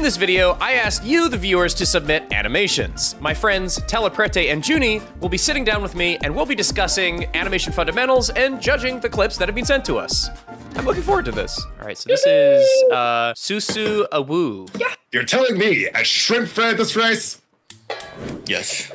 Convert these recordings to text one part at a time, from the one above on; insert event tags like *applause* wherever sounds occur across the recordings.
In this video, I asked you, the viewers, to submit animations. My friends Telepurte and Juny will be sitting down with me and we'll be discussing animation fundamentals and judging the clips that have been sent to us. I'm looking forward to this. All right, so this is uh, Susu Awu. Yeah. You're telling me a shrimp fried this rice? Yes.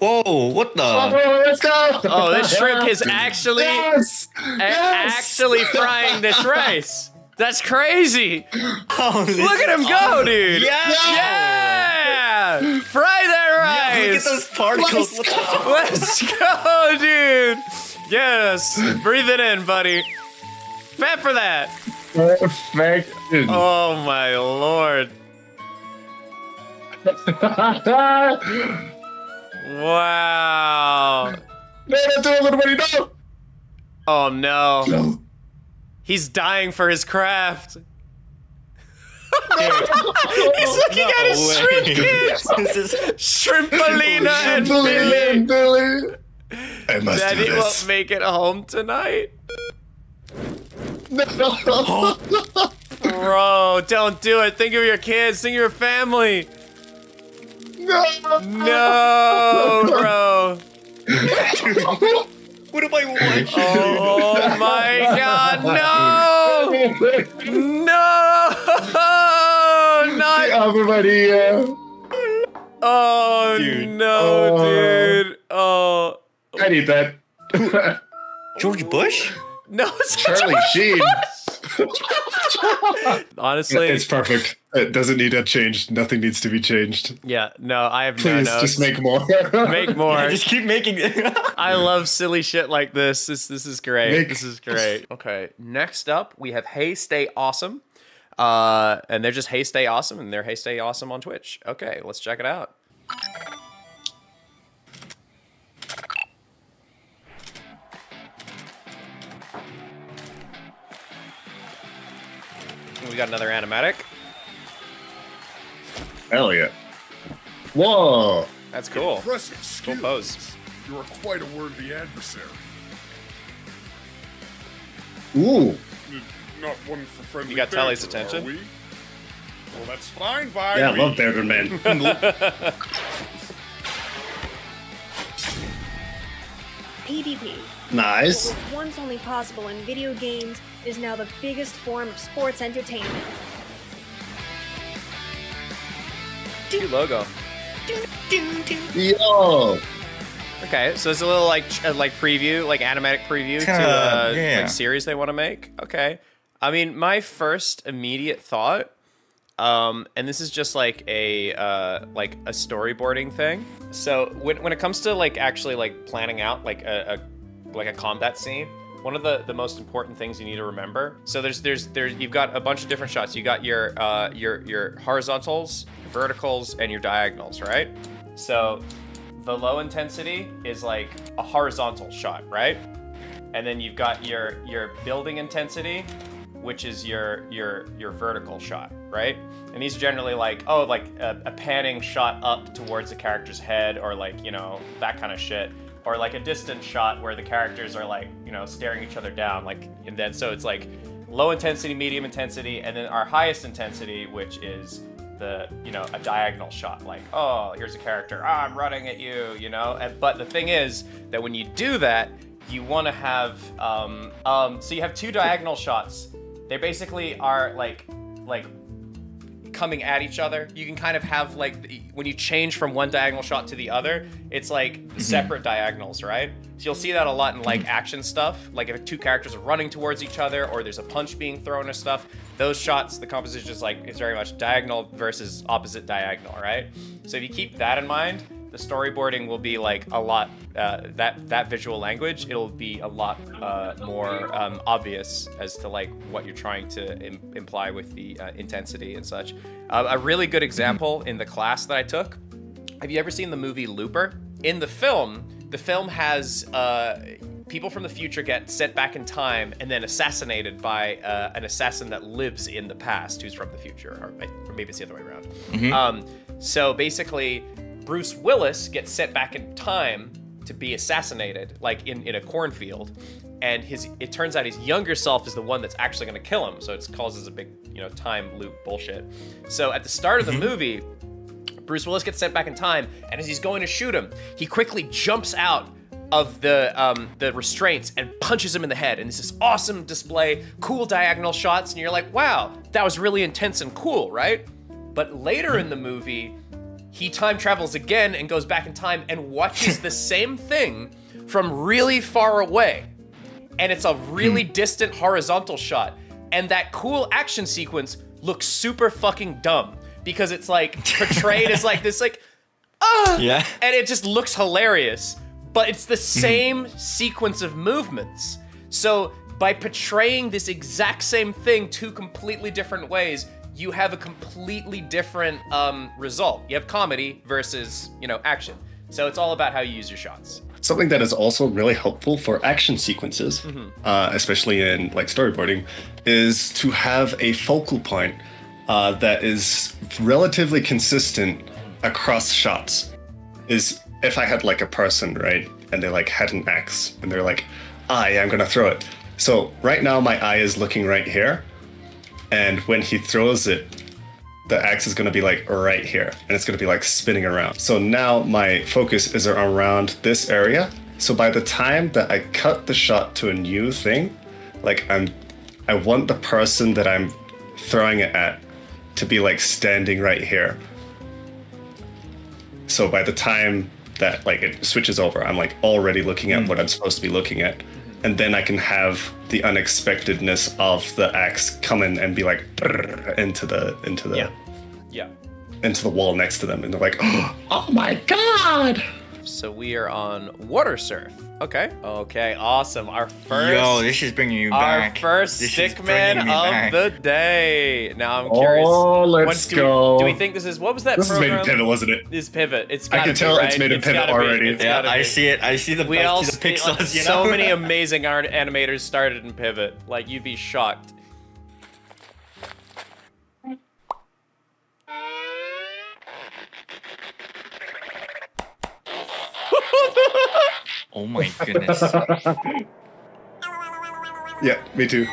Whoa, what the? Oh, let's go! Oh, this shrimp is *laughs* actually yes! yes! actually frying this rice. That's crazy. *laughs* Oh, Look at him go, dude. Yeah. Yeah. Fry that rice. Yeah, look at those particles. Let's go. *laughs* Let's go, dude. Yes. Breathe it in, buddy. Fat for that. Perfect. Oh my lord. *laughs* Wow. No, don't do it, little buddy, no! Oh no. No. He's dying for his craft. *laughs* He's looking at his way. shrimp kids. this is Shrimpolina *laughs* and Billy Billy. and Billy. I must Daddy do won't make it home tonight. No. Bro, don't do it. Think of your kids. Think of your family. no. No, bro. *laughs* what am I *laughs* watching? Oh my *laughs* god, no! No! *laughs* Not. Everybody, uh, Oh Dude. no, Oh. dude. Oh. I need that. George Bush? No, it's Charlie Sheen. *laughs* Honestly, It's perfect. It doesn't need to change. Nothing needs to be changed. yeah, no, I have no Please, notes. just make more. *laughs* Make more. Just keep making it. *laughs* I love silly shit like this. This this is great. Make- This is great. Okay, next up we have Hey Stay Awesome. Uh, and they're just Hey Stay Awesome, and they're Hey Stay Awesome on Twitch. Okay, let's check it out. We got another animatic. Hell yeah. Whoa. That's cool. Impressive Cool pose. You are quite a worthy adversary. Ooh. Not one for friendly You got Telly's banter, attention? are? Well, that's fine by Yeah, I me. love Bear Man. *laughs* *laughs* PvP, nice. what was once only possible in video games, is now the biggest form of sports entertainment. Cute logo. Yo. Okay, so it's a little like tr- uh, like preview, like animatic preview to Kinda, uh, yeah. like series they want to make. Okay, I mean, my first immediate thought, um, and this is just like a uh, like a storyboarding thing. So when when it comes to like actually like planning out like a, a like a combat scene. One of the, the most important things you need to remember. So there's there's there you've got a bunch of different shots. You got your uh, your your horizontals, your verticals, and your diagonals, right? So the low intensity is like a horizontal shot, right? And then you've got your your building intensity, which is your your your vertical shot, right? And these are generally like oh like a, a panning shot up towards the character's head or like you know that kind of shit, or like a distant shot where the characters are like you know staring each other down, like and then so it's like low intensity, medium intensity, and then our highest intensity, which is the you know a diagonal shot like oh here's a character ah, i'm running at you you know and, but the thing is that when you do that you want to have um, um, so you have two diagonal shots they basically are like like coming at each other. You can kind of have like when you change from one diagonal shot to the other it's like mm-hmm. separate diagonals right? So you'll see that a lot in like action stuff. Like if two characters are running towards each other or there's a punch being thrown or stuff those shots the composition is like is very much diagonal versus opposite diagonal right? So if you keep that in mind the storyboarding will be like a lot uh, that that visual language it'll be a lot uh, more um, obvious as to like what you're trying to Im- imply with the uh, intensity and such. Uh, a really good example in the class that i took have you ever seen the movie looper? In the film the film has uh, people from the future get sent back in time and then assassinated by uh, an assassin that lives in the past who's from the future or, or maybe it's the other way around. Um, so basically bruce willis gets sent back in time to be assassinated like in, in a cornfield and his it turns out his younger self is the one that's actually going to kill him. So it causes a big you know time loop bullshit. So at the start of the movie, Bruce Willis gets sent back in time, and as he's going to shoot him, he quickly jumps out of the um, the restraints and punches him in the head. And this is awesome display, cool diagonal shots, and you're like, wow, that was really intense and cool, right? But later in the movie, he time travels again and goes back in time and watches the same thing from really far away. And it's a really distant horizontal shot. And that cool action sequence looks super fucking dumb because it's like portrayed as like this like *laughs* ah Yeah. and it just looks hilarious. But it's the same sequence of movements. So by portraying this exact same thing two completely different ways, you have a completely different um, result. You have comedy versus you know action. So it's all about how you use your shots. Something that is also really helpful for action sequences, Mm-hmm. uh, especially in like storyboarding, is to have a focal point uh, that is relatively consistent across shots. Is if I had like a person, right, and they like had an axe, and they're like, ah, yeah, I'm gonna throw it. So right now my eye is looking right here, and when he throws it, the axe is going to be like right here and it's going to be like spinning around. So now my focus is around this area. So by the time that I cut the shot to a new thing, like I'm I want the person that I'm throwing it at to be like standing right here. So by the time that like it switches over, I'm like already looking at hmm. what I'm supposed to be looking at. And then I can have the unexpectedness of the axe come in and be like into the into the Yeah. Yeah. into the wall next to them, and they're like, *gasps* "Oh my god!" So we are on water surf. Okay. Okay. Awesome. Our first. Yo, this is bringing you Our back. first This is stickman of back. the day. Now I'm oh, curious. Oh, let's What- do go. We, do we think this is what was that This is made program? in pivot, wasn't it? This pivot. It's I gotta can be, tell it's made in Pivot already. Yeah, I see it. I see the, We I all see the see, like, pixels. you so many *laughs* amazing art animators started in Pivot. Like you'd be shocked. *laughs* Oh my goodness. *laughs* Yeah, me too.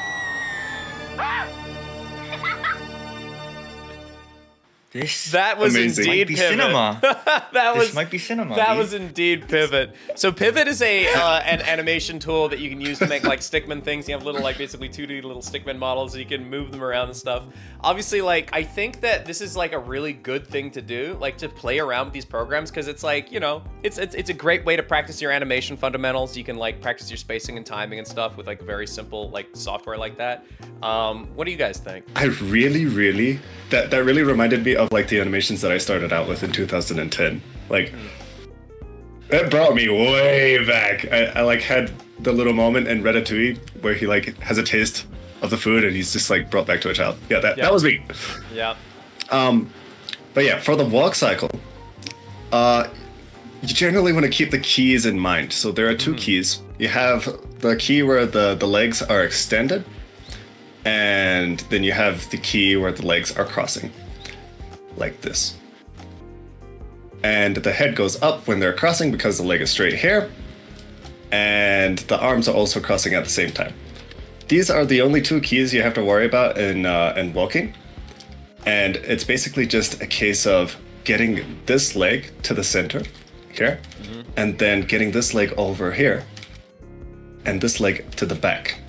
This That was Amazing. indeed might be Pivot. cinema. *laughs* that this was might be cinema. That dude. was indeed Pivot. So Pivot is a uh, an animation tool that you can use to make like stickman things. You have little like basically 2D little stickman models. You can move them around and stuff. Obviously, like I think that this is like a really good thing to do, like to play around with these programs because it's like you know it's, it's it's a great way to practice your animation fundamentals. You can like practice your spacing and timing and stuff with like very simple like software like that. Um, what do you guys think? I really, really that that really reminded me of like the animations that I started out with in 2010. Like that brought me way back. I, I like had the little moment in Ratatouille where he like has a taste of the food and he's just like brought back to a child. Yeah, that, Yeah. that was me. Yeah. Um, but yeah, for the walk cycle, uh, you generally want to keep the keys in mind. So there are 2 keys. You have the key where the, the legs are extended, and then you have the key where the legs are crossing, like this. And the head goes up when they're crossing because the leg is straight here, and the arms are also crossing at the same time. These are the only two keys you have to worry about in uh, in walking and it's basically just a case of getting this leg to the center here and then getting this leg over here and this leg to the back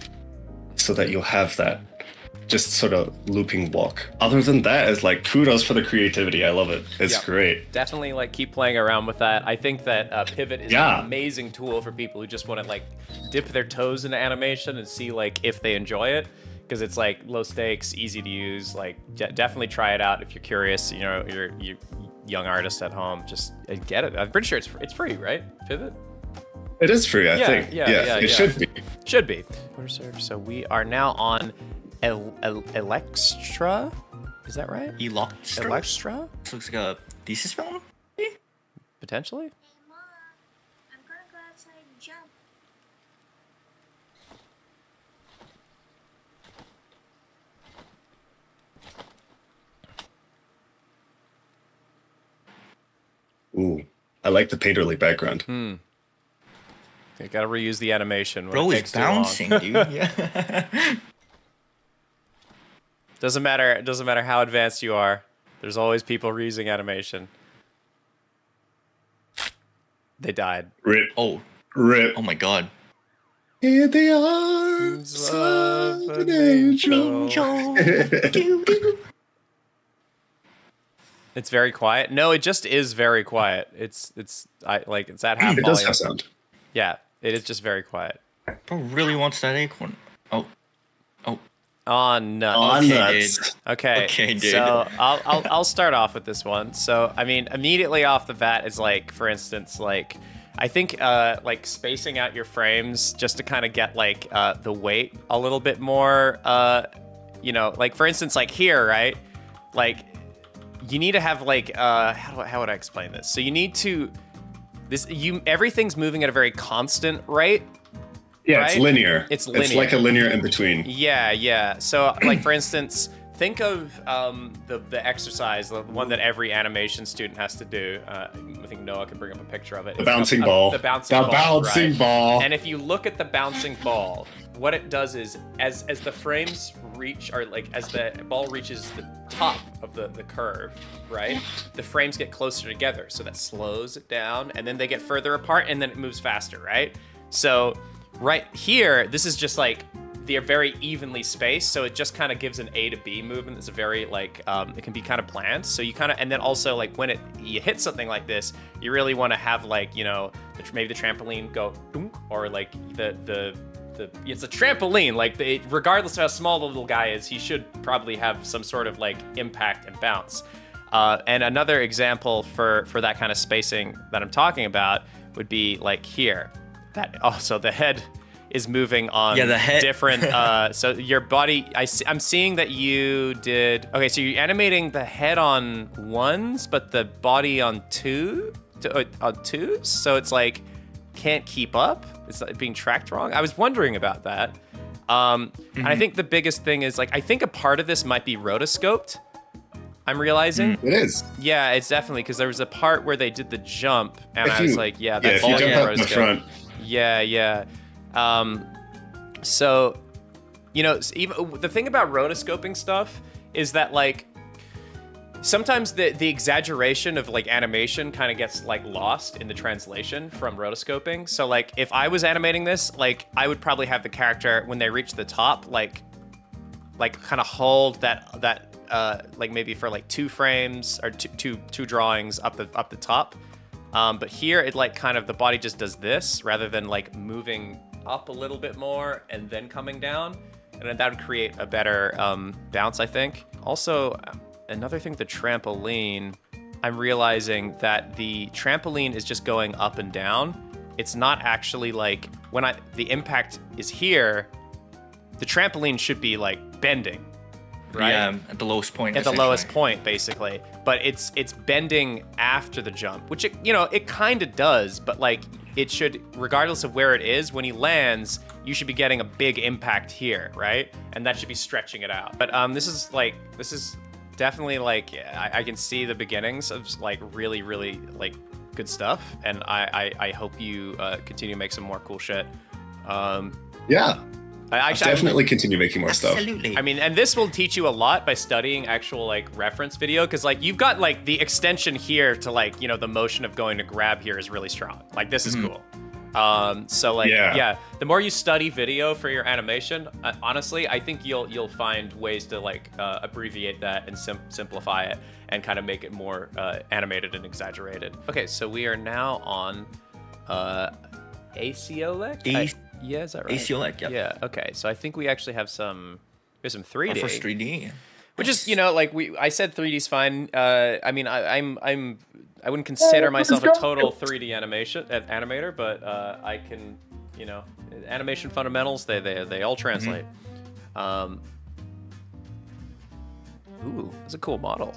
so that you'll have that just sort of looping walk other than that it's like kudos for the creativity i love it it's Yeah. great definitely like keep playing around with that. I think that uh, Pivot is Yeah. an amazing tool for people who just want to like dip their toes into animation and see like if they enjoy it because it's like low stakes, easy to use. Like de- definitely try it out if you're curious. You know, you're you young artist at home, just uh, get it. I'm pretty sure it's it's free, right? Pivot it is free i Yeah, think yeah, yeah, yeah, it yeah. should be should be. So we are now on El- El- Electra. Is that right? Electra? Electra This looks like a thesis film. potentially. Hey, Mom, I'm gonna go outside and jump. ooh i like the painterly background Hmm. Okay, gotta reuse the animation. When Bro it is takes too long. bouncing, dude. Yeah. *laughs* *laughs* Doesn't matter. It doesn't matter how advanced you are. There's always people reusing animation. They died. Rip. oh, Rip. oh my god. In the arms Of of an an angel. *laughs* It's very quiet. No, it just is very quiet. It's it's I like it's that half It does have sound. Yeah, it is just very quiet. Bro really wants that acorn. Oh, oh. Oh nuts. On Okay, nuts. Okay. Okay, dude. So I'll, I'll I'll start off with this one. So I mean, immediately off the bat is like, for instance, like I think uh, like spacing out your frames just to kind of get like uh, the weight a little bit more. Uh, you know, like for instance, like here, right? Like you need to have like uh, how do how would I explain this? So you need to this you everything's moving at a very constant rate Yeah, it's linear. It's It's like a linear in between. Yeah, yeah. So, like for instance, think of um, the the exercise, the one that every animation student has to do. Uh, I think Noah can bring up a picture of it. The It's bouncing ball. The bouncing The ball. bouncing right. ball. And if you look at the bouncing ball, what it does is, as as the frames reach, or like as the ball reaches the top of the the curve, right? The frames get closer together, so that slows it down, and then they get further apart, and then it moves faster, right? So right here, this is just like they're very evenly spaced, so it just kind of gives an A to B movement It's a very like um, it can be kind of planned. So you kind of and then also like when it you hit something like this, you really want to have like you know the, maybe the trampoline go or like the the the it's a trampoline like the, regardless of how small the little guy is, he should probably have some sort of like impact and bounce. Uh, and another example for for that kind of spacing that I'm talking about would be like here. That also the head is moving on Yeah, the head- different *laughs* uh so your body I see, I'm seeing that you did Okay, so you're animating the head on ones but the body on two to, uh, on twos, so it's like can't keep up. It's like being tracked wrong. I was wondering about that. Um and I think the biggest thing is like I think a part of this might be rotoscoped. I'm realizing. It is. Yeah, it's definitely because there was a part where they did the jump, and If I was you- like, yeah, yeah, that's if you jump yeah, in the front. Yeah, yeah. Um, so, you know, even the thing about rotoscoping stuff is that like sometimes the the exaggeration of like animation kind of gets like lost in the translation from rotoscoping. So like if I was animating this, like I would probably have the character when they reach the top, like like kind of hold that that uh like maybe for like two frames or two two, two drawings up the up the top. Um, but here it like kind of the body just does this rather than like moving up a little bit more and then coming down, and then that would create a better um, bounce, I think. Also, another thing, the trampoline. I'm realizing that the trampoline is just going up and down. It's not actually like when I the impact is here, the trampoline should be like bending, right? Yeah, at the lowest point. at the lowest point basically but it's it's bending after the jump which it you know it kind of does but like it should regardless of where it is when he lands you should be getting a big impact here right and that should be stretching it out but um this is like this is definitely like i, I can see the beginnings of like really really like good stuff and i i, I hope you uh, continue to make some more cool shit um Yeah. I, I'll actually, definitely continue making more stuff. Absolutely. I mean, and this will teach you a lot by studying actual like reference video because like you've got like the extension here to like you know the motion of going to grab here is really strong. Like this is cool. Um, so like yeah. Yeah. the more you study video for your animation, uh, honestly, I think you'll you'll find ways to like uh, abbreviate that and sim- simplify it and kind of make it more uh, animated and exaggerated. Okay, so we are now on uh, ACOLEC. A- I- yeah, is that right? ACOLEC, yep. Yeah. Okay, so I think we actually have some. We have some 3D. Oh, for 3D. Which is, you know, like we, I said 3D's fine. Uh, I mean, I, I'm, I'm, I wouldn't consider myself a total 3D animation uh, animator, but uh, I can, you know, animation fundamentals they, they, they all translate. Um, ooh, it's a cool model.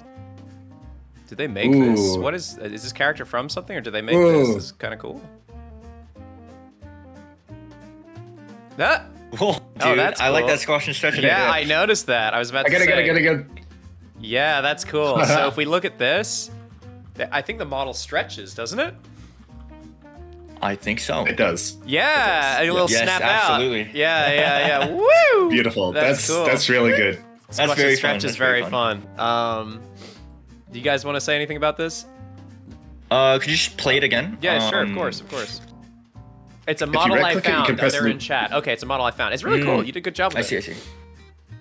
Did they make this? What is is this character from something, or did they make this? This is kind of cool. Ah, Whoa, dude, Oh, that's I like that squash and stretch. yeah, I noticed that. I was about I to gotta, say. gotta, gotta, gotta. Yeah, that's cool. *laughs* so if we look at this, I think the model stretches, doesn't it? I think so. It does. Yeah, a little Yes, snap absolutely. out. Yeah, yeah, yeah. *laughs* Woo! Beautiful. That's That's cool. that's, really good. That's Squash very and stretch fun. is That's very, very fun. Um, do you guys want to say anything about this? Uh, could you just play it again? Yeah, sure, of Um, course, of course. It's a model I it, found. Oh, they're in chat. Okay, it's a model I found. It's really cool. Mm. You did a good job with I it. see, I see.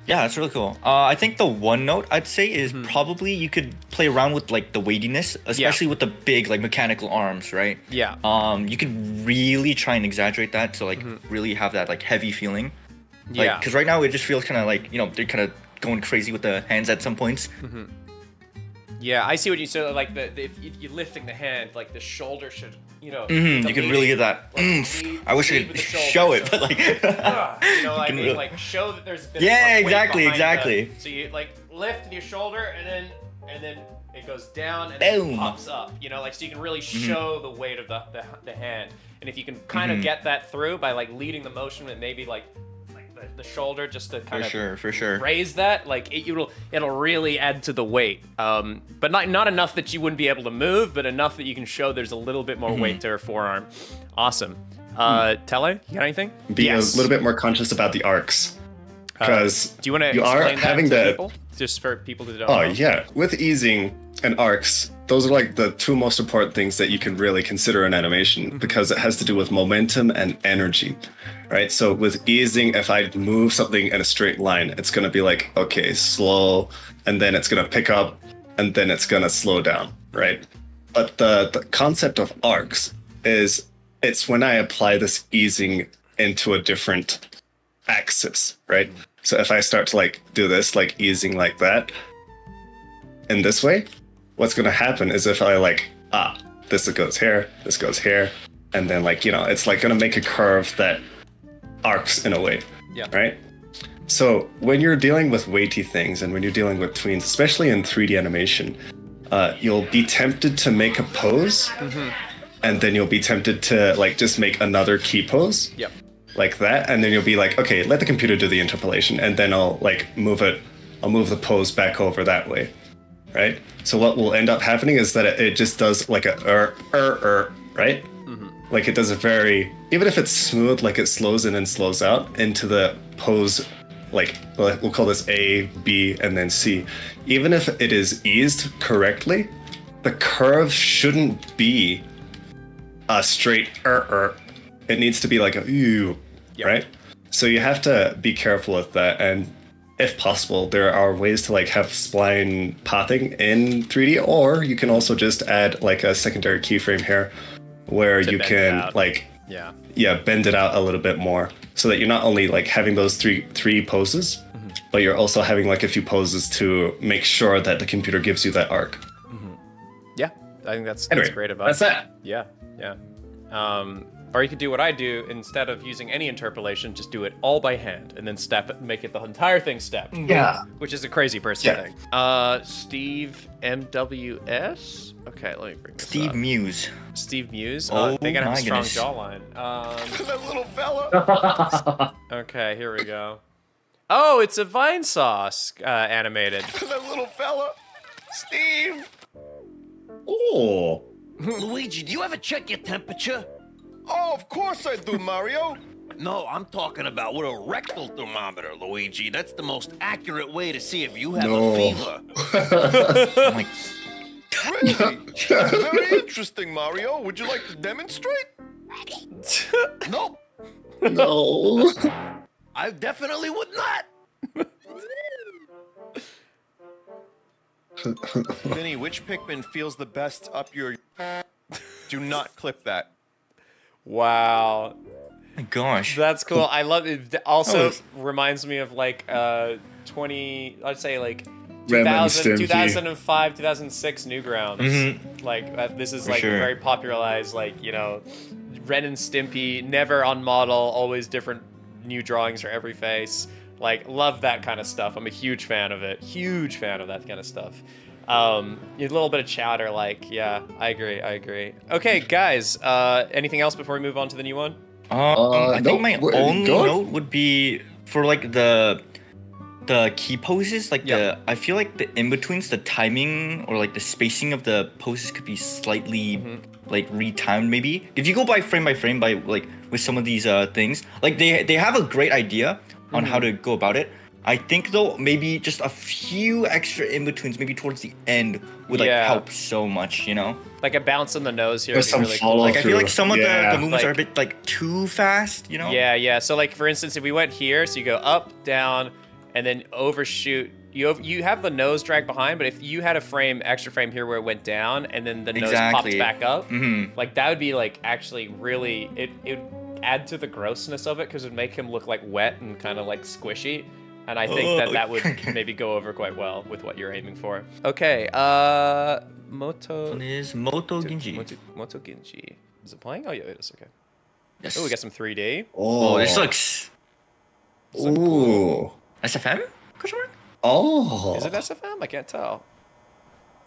Yeah, that's really cool. Uh, I think the one note I'd say is Mm-hmm. probably you could play around with like the weightiness, especially with the big like mechanical arms, right? Yeah. Um, you could really try and exaggerate that to like really have that like heavy feeling. Like, Mm-hmm. Yeah. Because right now it just feels kind of like you know they're kind of going crazy with the hands at some points. Yeah, I see what you so like the, the if, if you're lifting the hand, like the shoulder should, you know. Mhm, the you can really get that. like, oomph. lead- I wish I could with the shoulder, show it, but like. *laughs* You know, what I can mean, really- like show that there's been Yeah, exactly, exactly. the- so you like lift your shoulder and then and then it goes down and then Boom. it pops up. You know, like so you can really Mm-hmm. show the weight of the, the, the hand. And if you can kind of Mhm. get that through by like leading the motion and maybe like like the, shoulder just to For kind of sure, for sure. raise that like it, it'll it'll really add to the weight um but not not enough that you wouldn't be able to move but enough that you can show there's a little bit more Mm-hmm. weight to her forearm awesome uh tele you got anything Be a little bit more conscious about the arcs. Uh, because do you want to you are having to the- people just for people don't Oh know yeah, with easing and arcs, those are like the two most important things that you can really consider in animation mm-hmm. because it has to do with momentum and energy, right? So with easing, if I move something in a straight line, it's gonna be like okay, slow, and then it's gonna pick up, and then it's gonna slow down, right? But the the concept of arcs is it's when I apply this easing into a different axis, right? So if I start to like do this, like easing like that, in this way, what's gonna happen is if I like ah, this goes here, this goes here, and then like you know, it's like gonna make a curve that arcs in a way, Yeah. right? So when you're dealing with weighty things and when you're dealing with tweens, especially in 3D animation, uh, you'll be tempted to make a pose, and then you'll be tempted to like just make another key pose yep like that and then you'll be like okay let the computer do the interpolation and then i'll like move it i'll move the pose back over that way right? So what will end up happening is that it, it just does like a er er er right? Like it does a very even if it's smooth like it slows in and slows out into the pose like we'll call this a b and then c. Even if it is eased correctly the curve shouldn't be a straight er er. It needs to be like a ew, Yep. right? So you have to be careful with that, and if possible, there are ways to like have spline pathing in 3D, or you can also just add like a secondary keyframe here, where you can like yeah yeah bend it out a little bit more, so that you're not only like having those three three poses, Mm-hmm. but you're also having like a few poses to make sure that the computer gives you that arc. yeah i think that's Anyway, that's great about that's that. yeah yeah um or you could do what I do instead of using any interpolation, just do it all by hand and then step it, make it the entire thing step. Yeah. which is a crazy person Yeah. thing. Uh, Steve MWS. Okay, let me bring this Steve up. Muse. Steve Muse. Oh uh, they gotta have a my strong goodness. jawline. Um, *laughs* That little fella. *laughs* okay, here we go. Oh, it's a Vinesauce uh, animated. *laughs* that little fella. Steve. Oh. Luigi, do you ever check your temperature? Oh, of course I do, Mario. No, I'm talking about with a rectal thermometer, Luigi. That's the most accurate way to see if you have No. a fever. *laughs* My. Really? Very interesting, Mario. Would you like to demonstrate? *laughs* Nope, no. I definitely would not. *laughs* Vinny, which Pikmin feels the best up your? Do not clip that. Wow, gosh. that's cool. I love it. Also was- reminds me of like uh 20. I'd say like. 2000, 2005, 2006 Newgrounds. Mhm. Like uh, this is For like sure. very popularized. Like you know, Ren and Stimpy, never on model, always different new drawings for every face. Like love that kind of stuff. I'm a huge fan of it. Huge fan of that kind of stuff. Um, a little bit of chatter. Like yeah, I agree. I agree. Okay, guys. Uh, anything else before we move on to the new one? Um, Uh, I nope, think my we're- own note would be for like the the key poses, like Yeah. the I feel like the in betweens, the timing or like the spacing of the poses could be slightly Mm-hmm. like retimed maybe. If you go by frame by frame by like with some of these uh things, like they they have a great idea on how Mm-hmm. to go about it. I think though maybe just a few extra in betweens, maybe towards the end, would like Yeah. help so much. You know, Like a bounce in the nose here. There's would be some really cool. like I feel like through. some of Yeah. the, the movements Like- are a bit like too fast. You know. Yeah, yeah. So like for instance, if we went here, so you go up, down, and then overshoot. You over, you have the nose drag behind, but if you had a frame, extra frame here where it went down, and then the nose popped back up, Mhm. like that would be like actually really it it would add to the grossness of it because it would make him look like wet and kind of like squishy. And I think that Oh, that would *laughs* maybe go over quite well with what you're aiming for. Okay, uh, Moto. One is Moto Ginji. Moto, Moto Ginji. Is it playing? Oh yeah, it is. Okay. Yes. Oh, we got some 3D. Oh, oh this looks Ooh. SFM? Question mark? Oh. Is it SFM? I can't tell.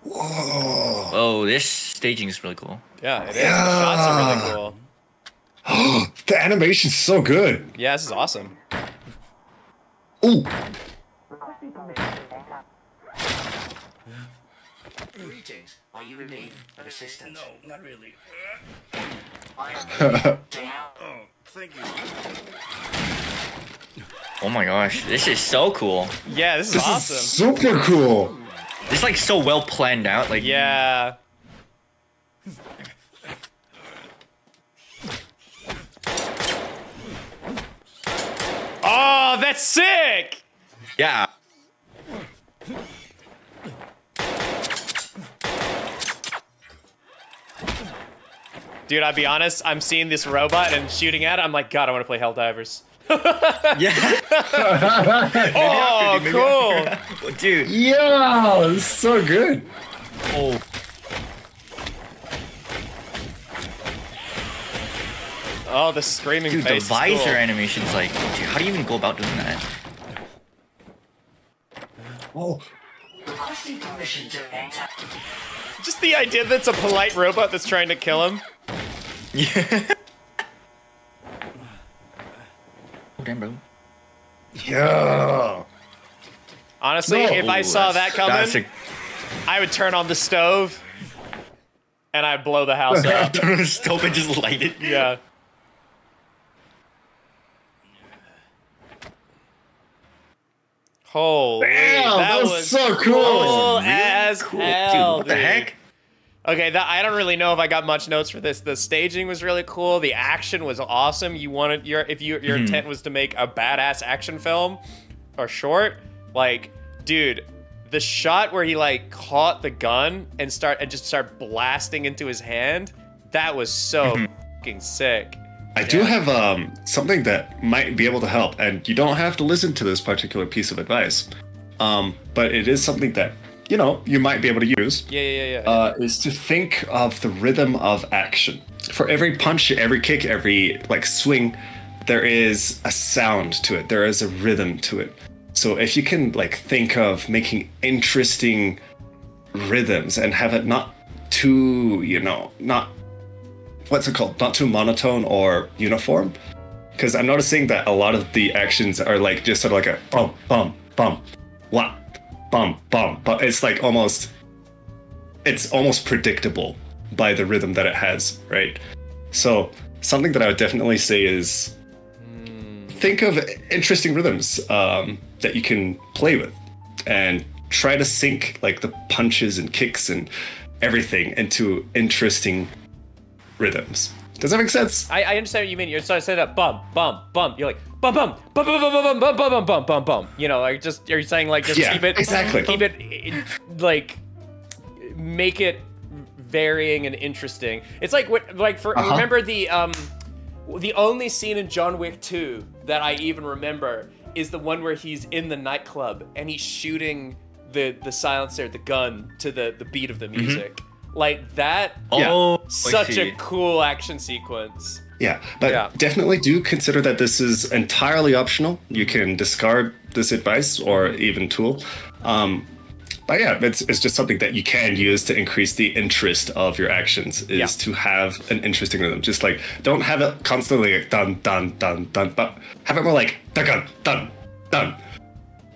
Whoa. Oh, this staging is really cool. Yeah, it is. The shots are really cool. *gasps* The animation's so good. Yeah, this is awesome. Ooh. Greetings. Are you in need of assistance? No, not really. *laughs* Oh, thank you. Oh my gosh, this is so cool. Yeah, this is This awesome. is super cool. It's like so well planned out. Like yeah. Oh, that's sick! yeah. Dude, I'll be honest, I'm seeing this robot and shooting at it. I'm like, God, I want to play Helldivers. *laughs* Yeah. *laughs* Oh, cool. Dude. Yeah, it's so good. Oh. Oh, the screaming Dude, the face. is visor cool. animation's like, dude, how do you even go about doing that? Oh, Requesting permission to enter. Just the idea that it's a polite robot that's trying to kill him. Yeah. *laughs* oh damn, bro. yeah. Honestly, No. if I saw that coming, That's a I would turn on the stove and I'd blow the house *laughs* up. The stove and just light it. Yeah. Holy, Damn, that, that was was so cool. cool as Cool. hell, dude, what the heck? Okay, that, I don't really know if I got much notes for this. The staging was really cool. The action was awesome. You wanted your if you your hmm. intent was to make a badass action film or short, like, dude, the shot where he like caught the gun and start and just start blasting into his hand, that was so mm-hmm. fucking sick. I do have um, something that might be able to help, and you don't have to listen to this particular piece of advice, um, but it is something that you know you might be able to use. Yeah, yeah, yeah, yeah. Uh, is to think of the rhythm of action. For every punch, every kick, every like swing, there is a sound to it. There is a rhythm to it. So if you can like think of making interesting rhythms and have it not too, you know, not what's it called? Not too monotone or uniform. Because I'm noticing that a lot of the actions are like just sort of like a bum bum bum, wah, bum bum. But it's like almost, it's almost predictable by the rhythm that it has, right? So something that I would definitely say is think of interesting rhythms um, that you can play with, and try to sync like the punches and kicks and everything into interesting rhythms. Does that make sense? I, I understand what you mean. You're starting to say that bum, bum, bum. You're like bum, bum, bum, bum, bum, bum, bum, bum, bum, bum, bum, bum. You know, like just are you saying like just Yeah, keep it exactly. keep it eh, like make it varying and interesting. It's like what like for Uh-huh. remember the um the only scene in John Wick 2 that I even remember is the one where he's in the nightclub and he's shooting the the silencer, the gun to the the beat of the music. Like that Yeah. Oh, such a cool action sequence. Yeah, but Yeah. definitely do consider that this is entirely optional. You can discard this advice or even tool. Um, but yeah, it's, it's just something that you can use to increase the interest of your actions is Yeah. to have an interesting rhythm. Just like don't have it constantly like dun dun dun dun, but have it more like dun dun dun dun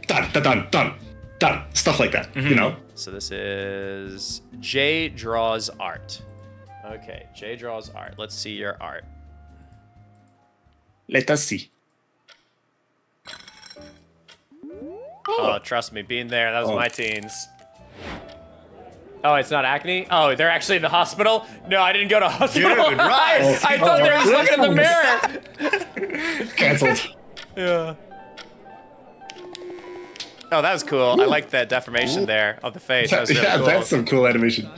done, done, done, done, done, stuff like that. You know. So this is J draws art. Okay, J draws art. Let's see your art. Let us see. Oh, trust me, being there, that was Oh. my teens. Oh, it's not acne? Oh, they're actually in the hospital? No, I didn't go to hospital. Dude, right. I, *laughs* I thought they were just looking in the mirror. Cancelled. Yeah. Oh, that was cool. I liked that deformation there of the face. That was really yeah, cool. that's some cool animation.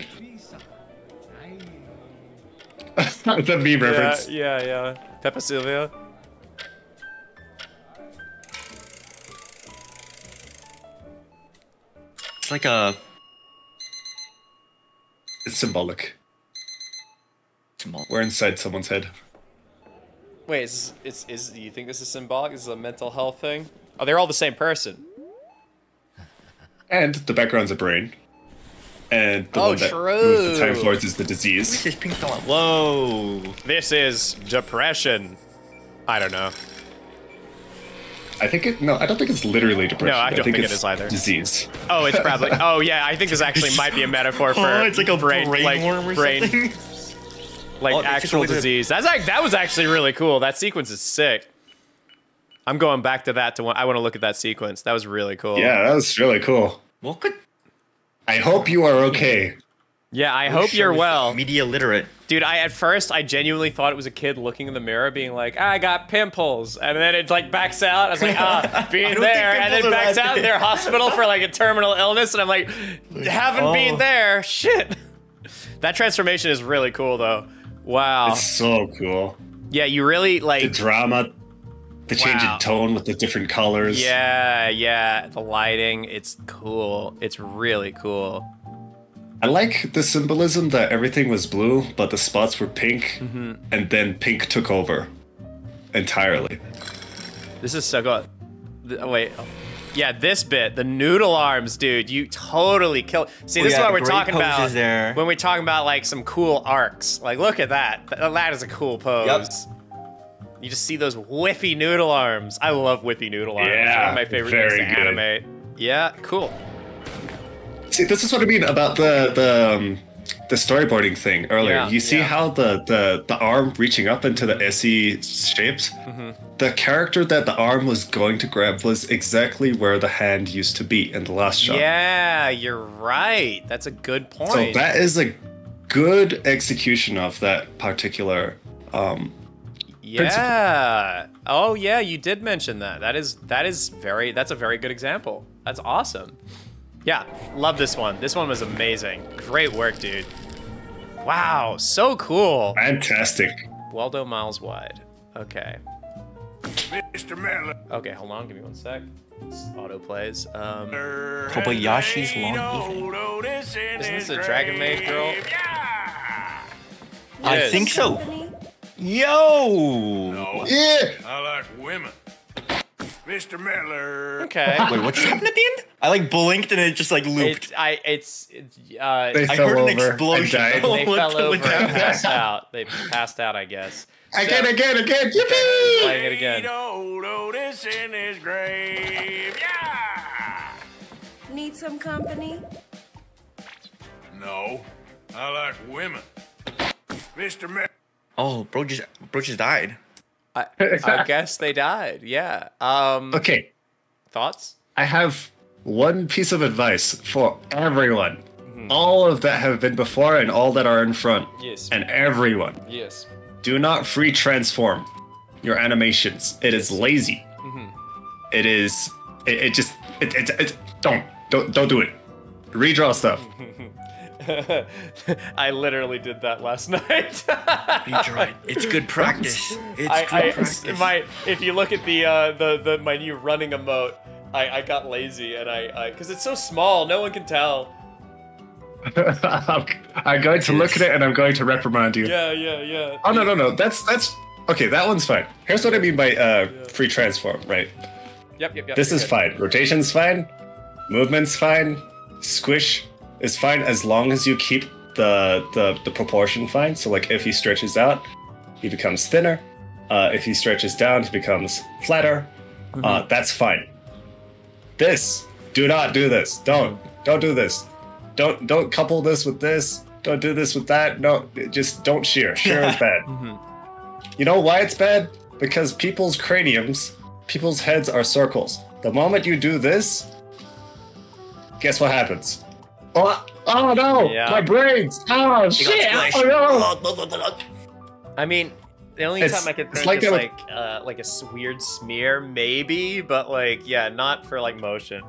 *laughs* the meme yeah, reference. yeah, yeah. Peppa Sylvia. It's like a It's symbolic. small. We're inside someone's head. Wait, is, is, is, do you think this is symbolic? This is a mental health thing? Oh, they're all the same person. And the background's a brain. And the Oh, one that true. moves the time floors is the disease. This pink fella. Whoa. This is depression. I don't know. I think it. No, I don't think it's literally depression. No, I don't think it it's either. Disease. Oh, it's probably. *laughs* Oh, yeah. I think this actually might be a metaphor *laughs* oh, for Oh, it's like a brain, brain, like worm or brain, something. *laughs* Oh, like Oh, actual disease. That's like that was actually really cool. That sequence is sick. I'm going back to that to one. I want to look at that sequence. That was really cool. Yeah, that was really cool. What could? I hope you are okay. Yeah. I hope you're well, Media literate. dude. I at first I genuinely thought it was a kid looking in the mirror, being like, "I got pimples," and then it like backs out. I was like, "Ah, *laughs* being there," and then backs out in their hospital for like a terminal illness, and I'm like, "Haven't been Oh. there." Shit. That transformation is really cool, though. Wow. It's so cool. Yeah, you really The like. drama, the change Wow. in tone with the different colors. Yeah, yeah. The lighting, it's cool. It's really cool. I like the symbolism that everything was blue, but the spots were pink, Mm-hmm. and then pink took over entirely. This is so good. Th- oh, wait. Yeah, this bit, the noodle arms, dude. You totally kill. See, Oh, this yeah, is what we're talking about there. when we're talking about like some cool arcs. Like, look at that. Th- that is a cool pose. You just see those whippy noodle arms. I love whippy noodle arms. It's one Yeah, of my favorite very things to good. animate. Yeah, cool. See, this is what I mean about the the um, the storyboarding thing earlier. Yeah, you see yeah. how the, the the arm reaching up into the SE shapes. Mm-hmm. The character that the arm was going to grab was exactly where the hand used to be in the last shot. Yeah, you're right. That's a good point. So that is a good execution of that particular. Um, Yeah. Oh yeah, you did mention that. That is that is very that's a very good example. That's awesome. Yeah, love this one. This one was amazing. Great work, dude. Wow, so cool. fantastic. Waldo miles wide. Okay. Mr. Miller. Okay, hold on, give me one sec. This auto plays. Um Kobayashi's long evening. Isn't this a Dragon Maid girl? I think so. Company? Yo. Yeah. I like women. Mr. Miller. Okay. Wait, what just happened at the end? I like blinked and it just like looped. It's I it's, it's uh They I fell heard an explosion. they What fell over what and passed out. They passed out, I guess. Again, again, again. Yippee! Playing it again. Old Otis in his grave. Yeah. Need some company? No, I like women. Mr. Miller. Oh, bro just bro just died. I, *laughs* I guess they died. Yeah. Um. Okay, Thoughts? I have one piece of advice for everyone. All of that have been before and all that are in front. Yes. And everyone. Yes. Do not free transform your animations. It is lazy. It is. It, it just. It, it, it, don't. Don't. Don't do it. Redraw stuff. *laughs* *laughs* I literally did that last *laughs* night. You tried. It's good practice. It's I, good I practice. my if you look at the uh the the my new running emote, I I got lazy and I because it's so small, no one can tell. *laughs* I'm, going to look at it and I'm going to reprimand you. Yeah, yeah, yeah. Oh no no no. That's that's okay. That one's fine. Here's what I mean by uh, free transform. Right. Yep, yep, yep. This is good. fine. Rotation's fine. Movement's fine. Squish is fine as long as you keep the the, the proportion fine. So like if he stretches out, he becomes thinner. Uh, if he stretches down, he becomes flatter. Uh, that's fine. this. Do not do this. Don't. Don't do this. Don't don't couple this with this. Don't do this with that. No, just don't shear. Shear is *laughs* bad. You know why it's bad? Because people's craniums, people's heads are circles. The moment you do this, guess what happens? Oh, oh no! Yeah. My brains! Oh shit! Oh no! I mean, the only It's- time I could think like is a- like uh, like a weird smear, maybe, but like yeah, not for like motion.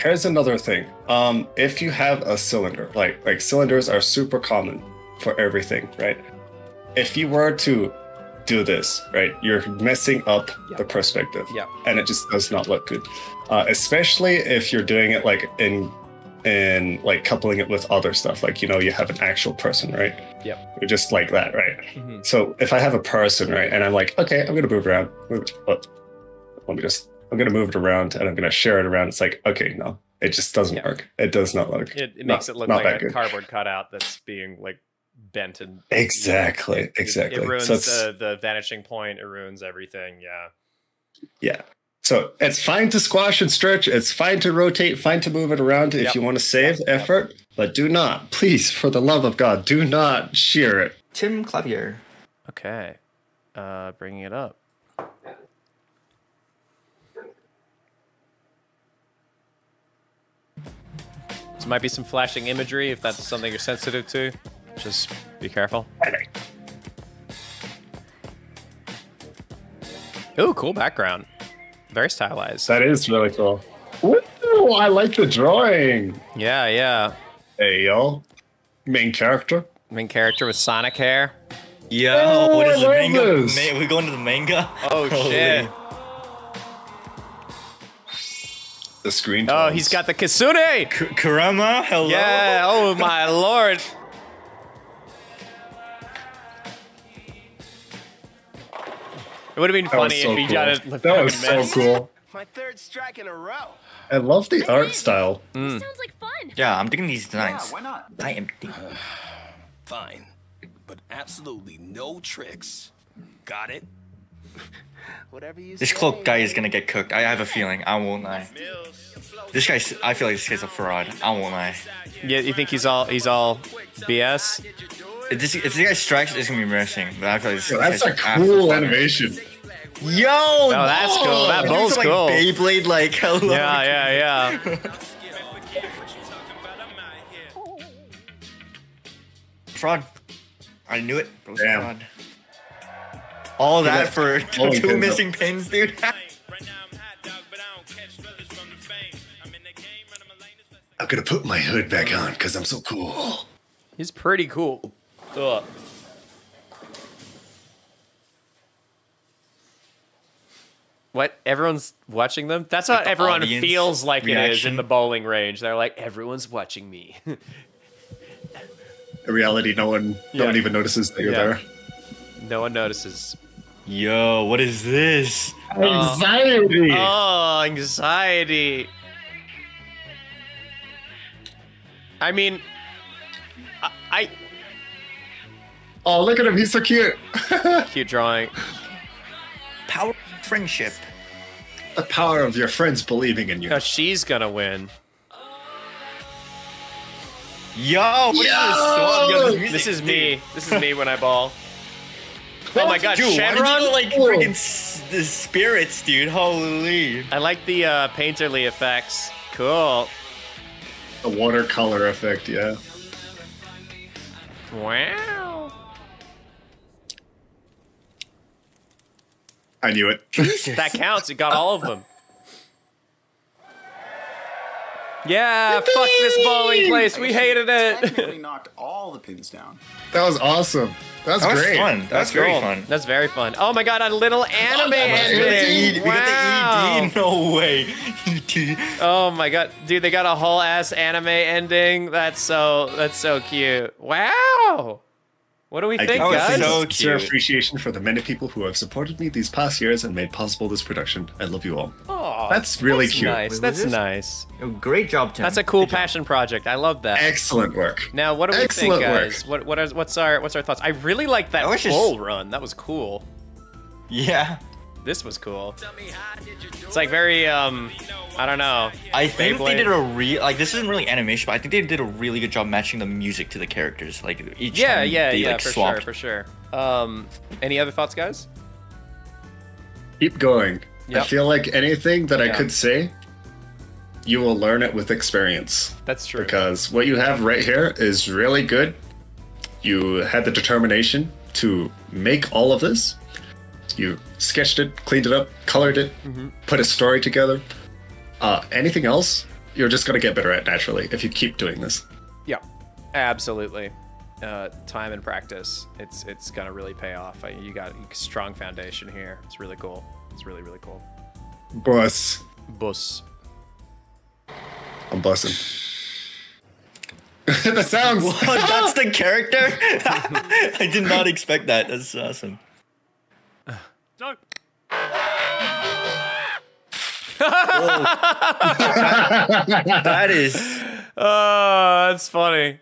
Here's another thing. Um, if you have a cylinder, like like cylinders are super common for everything, right? If you were to do this, right, you're messing up the perspective, Yeah. and it just does not look good. Uh, especially if you're doing it like in in like coupling it with other stuff, like you know you have an actual person, right? Yep. You're just like that, right? Mhm. So if I have a person, right, and I'm like, okay, I'm gonna move around. Move, oh, let me just. I'm gonna move it around and I'm gonna share it around. It's like, okay, no, it just doesn't Yeah. work. It does not work. It, it Not- makes it look not like a good. cardboard cutout that's being like bent and Exactly, It- exactly. It, ruins so the, the vanishing point. It ruins everything. Yeah. yeah. So it's fine to squash and stretch. It's fine to rotate. Fine to move it around if Yep. you want to save Yep, yep. effort. But do not, please, for the love of God, do not shear it. Tim Clavier. Okay. Uh, bringing it up. This might be some flashing imagery if that's something you're sensitive to. Just be careful. Ooh, cool background. Very stylized. That is really cool. Ooh, I like the drawing. Yeah, yeah. Hey, yo. Main character. Main character with Sonic hair. Yo, Oh, what I the love manga? Ma- we going to the manga? Oh *laughs* Holy. shit. The screen. Oh, he's got the Kitsune! K- Kurama, hello. Yeah, oh my lord. It would have been That funny so if he cool. got it. That was so cool. My third strike in a row. I love the art style. Hmm. Sounds like fun. Yeah, I'm digging these designs. why not? I am digging. *sighs* Fine. But absolutely no tricks. Got it? *laughs* Whatever you This say. cloak guy is gonna get cooked. I have a feeling. I won't lie. This guy's. I feel like this guy's a fraud. I won't lie. Yeah, you think he's all he's all BS? If this, if this guy strikes, it's gonna be embarrassing. But I feel like this Yo, that's a guy's cool fraud. animation. Yo! Oh, that's cool. That It's bowl's like cool. Beyblade, like hello. Yeah, yeah, yeah. Fraud. I knew it. It was Damn. fraud. All that for *laughs* Bowling two pins missing pins, dude. *laughs* I'm gonna put my hood back on because I'm so cool. He's pretty cool. Ugh. What? Everyone's watching them? That's what the everyone feels like it is in the bowling range. They're like, everyone's watching me. *laughs* In reality, no one, no one even notices that you're Yeah. there. no one notices. Yo, what is this? Anxiety. Oh, oh anxiety. I mean, I, I oh, look at him. He's so cute. *laughs* cute drawing. Power of friendship. the power of your friends believing in you. Now she's gonna win. Yo, what is this song? Yo, this, This is me. This is me when I ball. *laughs* Oh my god, Dude, why did you Shenron? go, like freaking s- the spirits, dude? Holy. I like the uh, painterly effects. Cool. The watercolor effect, yeah. Wow. I knew it. *laughs* That counts. It got all of them. Yeah, fuck this bowling place. We hated Technically it. knocked all the pins down. that was awesome. That's That was great. fun. That's, very cool. fun. That's very fun. Oh my god, a little anime We got ending. We got Wow. the ED. No way. *laughs* ED. Oh my god, dude, they got a whole ass anime ending. That's so that's so cute. Wow. What do we I think, give was guys? so sincere cute. appreciation for the many people who have supported me these past years and made possible this production. I love you all. Aw, That's really that's cute. Nice. Wait, That's nice. Oh, great job, Tim. That's a cool Good job. passion project. I love that. Excellent work. Now, what do we Excellent think, work. guys? What what is what's our what's our thoughts? I really like that I was just- bull run. That was cool. Yeah. This was cool. It's like very um, I don't know. I think they did a re like this isn't really animation, but I think they did a really good job matching the music to the characters. Like each Yeah, time yeah, they yeah, like for swapped. sure, for sure. Um, any other thoughts, guys? Keep going. I feel like anything that I could say, you will learn it with experience. That's true. Because what you have right here is really good. You had the determination to make all of this. You sketched it, cleaned it up, colored it, Mm-hmm. put a story together. Uh, anything else, you're just gonna get better at naturally if you keep doing this. Yeah, absolutely. Uh, time and practice, it's it's gonna really pay off. You got a strong foundation here. It's really cool. It's really really cool. Bus. Bus. I'm bussing. *laughs* the sounds. What? That's the *laughs* character? *laughs* I did not expect that. That's awesome. No. *laughs* That is Oh, that's funny.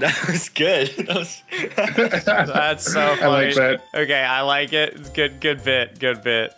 that was good. *laughs* That was That's so funny. I like that. Okay, I like it. It's good, good bit, good bit.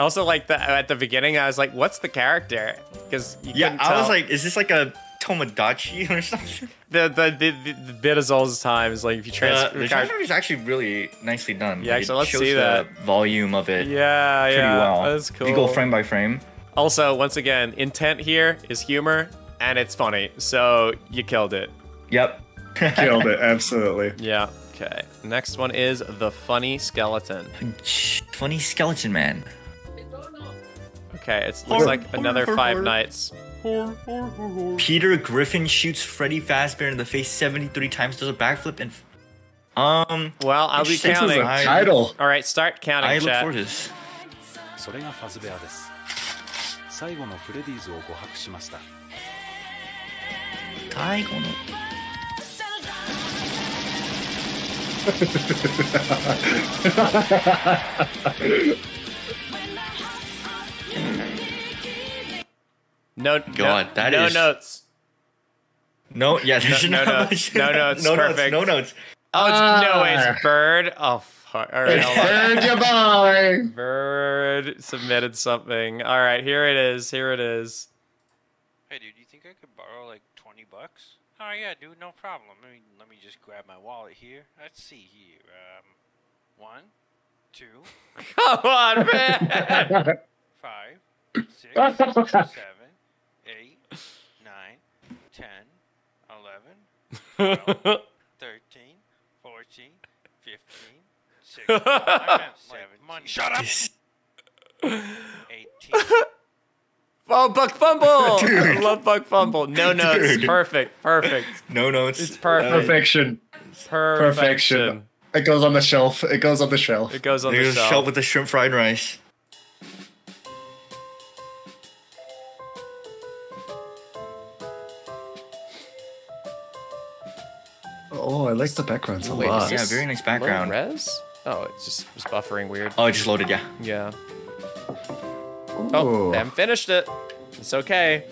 Also, like the at the beginning, I was like, "What's the character?" Because Yeah, I was like, is this like a Tomodachi or something? the the the, the, the bit is all the time is like if you Uh, transfer. the transfer is actually really nicely done. Yeah, Like, actually, it let's shows see the that. volume of it yeah, pretty yeah, well. that's cool. If you go frame by frame. Also, once again, intent here is humor and it's funny. So you killed it. Yep. *laughs* Killed it, absolutely. Yeah. Okay. Next one is the funny skeleton. Funny skeleton man. Okay, it looks like another Five Nights. Peter Griffin shoots Freddy Fazbear in the face 73 times, does a backflip, and um. Well, I'll be Interesting. This is counting. a I- title. All right, start counting, I look chat. forward to this. それがファズベアです最後のフレディーズをご発しました最後の *laughs* No, God, no, that no is- notes. No, yeah, there's no not notes. No notes, no perfect. notes. No notes. Oh, it's, no, Ah. it's bird. Oh, fuck. All right. Bird your boy. *laughs* Bird submitted something. All right, here it is. Here it is. Hey, dude, you think I could borrow like 20 bucks? Oh, yeah, dude, no problem. Let me, let me just grab my wallet here. Let's see here. Um, one, two, *laughs* Come on, man. five, six, seven, 10, 11, *laughs* 12, 13, 14, 15, 16, *laughs* 17, Shut up! 18. *laughs* Oh, Buck Fumble! Dude. I love Buck Fumble. No notes. Dude. Perfect. Perfect. No notes. It's perfect. Perfection. Perfection. Perfection. It goes on the shelf. It goes on the shelf. It goes on it the shelf. shelf with the shrimp fried rice. Oh, I like the backgrounds a Wait, lot. Yeah, very nice background. Res? Oh, it just was buffering weird. Oh, it just loaded. Yeah. Yeah. Oh, Ooh. they haven't finished it. It's okay.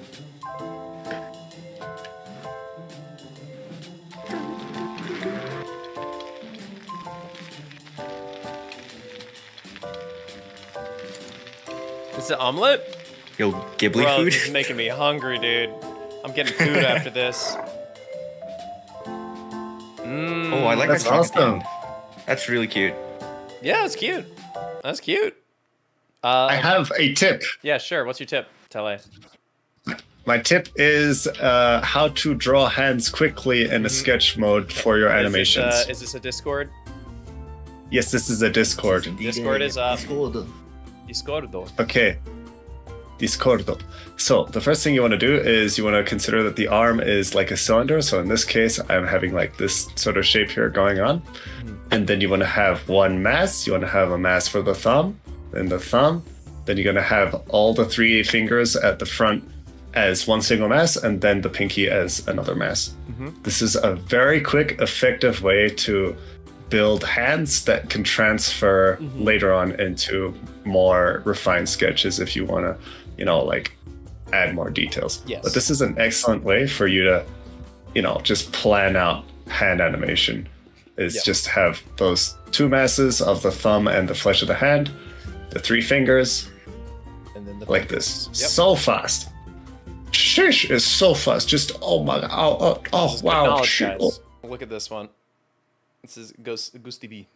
Is it omelet? Yo, Ghibli Bro, food. this is making me hungry, dude. I'm getting food after *laughs* this. Mm, oh, I like That's that chocolate awesome. thing. That's really cute. Yeah, that's cute. That's cute. Uh, I have a tip. yeah, sure. What's your tip, Tele? My tip is uh, how to draw hands quickly in a sketch mode for your animations. Is this, uh, is this a Discord? yes, this is a Discord. Discord is up. Discordo. Okay. Discordo. So the first thing you want to do is you want to consider that the arm is like a cylinder. So in this case, I'm having like this sort of shape here going on. Hmm. And then you want to have one mass. You want to have a mass for the thumb, then the thumb. Then you're going to have all the three fingers at the front as one single mass, and then the pinky as another mass. Mm-hmm. This is a very quick, effective way to build hands that can transfer mm-hmm. later on into more refined sketches if you want to, you know, like add more details. Yes. But this is an excellent way for you to, you know, just plan out hand animation. Is Yeah. just have those two masses of the thumb and the flesh of the hand, the three fingers, And then the like this. Yep. So fast. Shish is so fast. Just oh my god. Oh, oh, oh This oh, is good wow. guys. Look at this one. This is Ghost Gusti B.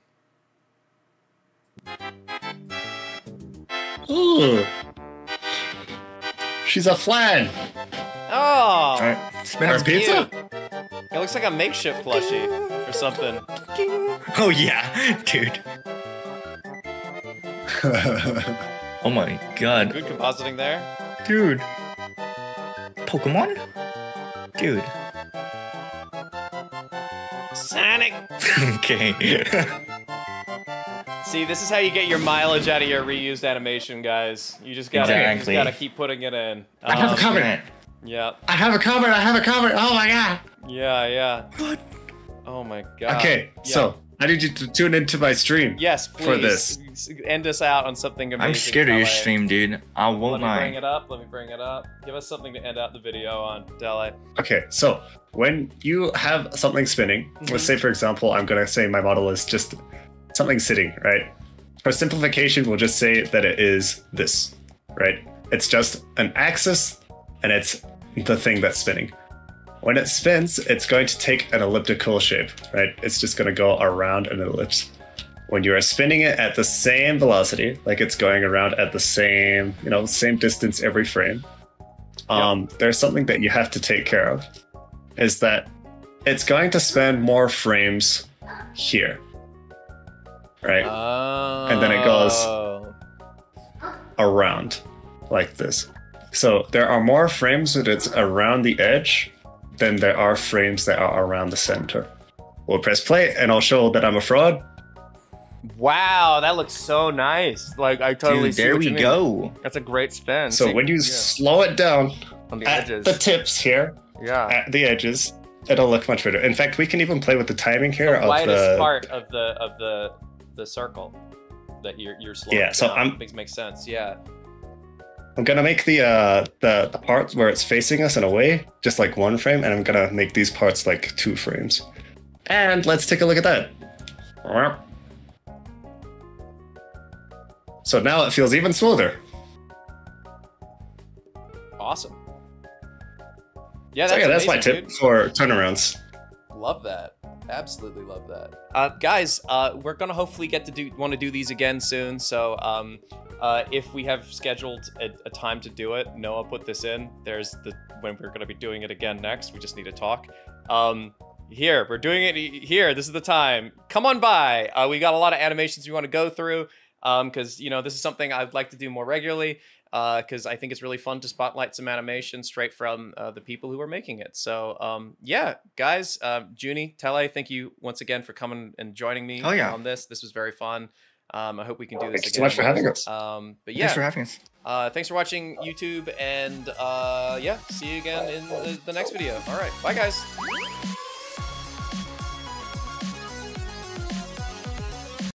Ooh. She's a flan. Oh, spin Or pizza? it looks like a makeshift plushie or something. Oh yeah, dude. *laughs* Oh my god. Good compositing there. Dude. Pokemon? Dude. Sonic. *laughs* okay. *laughs* See, this is how you get your mileage out of your reused animation, guys. You just gotta, you just gotta keep putting it in. I have a Um, comment. yeah, I have a comment. I have a comment. Oh my god. yeah, yeah. What? Oh my god. Okay, Yeah. so I need you to tune into my stream. yes, please for this. end us out on something amazing. I'm scared of your stream, dude. I Let won't me bring it up. Let me bring it up. Give us something to end out the video on, Tele. Okay, so when you have something spinning, let's say for example, I'm gonna say my model is just something sitting, right? For simplification, we'll just say that it is this, right? It's just an axis and it's the thing that's spinning. When it spins, it's going to take an elliptical shape, right? It's just gonna go around an ellipse. When you are spinning it at the same velocity, like it's going around at the same, you know, same distance every frame, um, there's something that you have to take care of is that it's going to spend more frames here. Right? Oh. And then it goes- oh. around like this. So there are more frames that it's around the edge than there are frames that are around the center. We'll press play and I'll show that I'm a fraud. Wow, that looks so nice. Like I totally Dude, see there what we you mean. go. That's a great spin. So See- when you yeah, slow it down on the at edges, the tips here, yeah, at the edges, it'll look much better. In fact, we can even play with the timing here the of widest the part of the of the the circle that you're you're slowing. Yeah, so down. I'm- makes makes sense. Yeah. I'm gonna make the uh the, the part where it's facing us in a way just like one frame, and I'm gonna make these parts like two frames. And let's take a look at that. So now it feels even smoother. Awesome. Yeah, so that's, yeah, that's my amazing, tip dude. for turnarounds. Love that. Absolutely love that. Uh, guys, uh, we're gonna hopefully get to do want to do these again soon. So um, uh, if we have scheduled a, a time to do it, Noah put this in. There's the when we're gonna be doing it again next. We just need to talk. Um, here we're doing it here. This is the time. Come on by. Uh, we got a lot of animations we want to go through. Um, because you know this is something I'd like to do more regularly. Uh, because I think it's really fun to spotlight some animation straight from uh, the people who are making it. So, um, yeah, guys, um, Juny, Tele, thank you once again for coming and joining me Oh, yeah. on this. This was very fun. Um, I hope we can do this Thanks again. so much for having us. Um, but Thanks for having us. uh, thanks for watching YouTube, and uh, yeah, see you again in the, the next video. All right, bye, guys.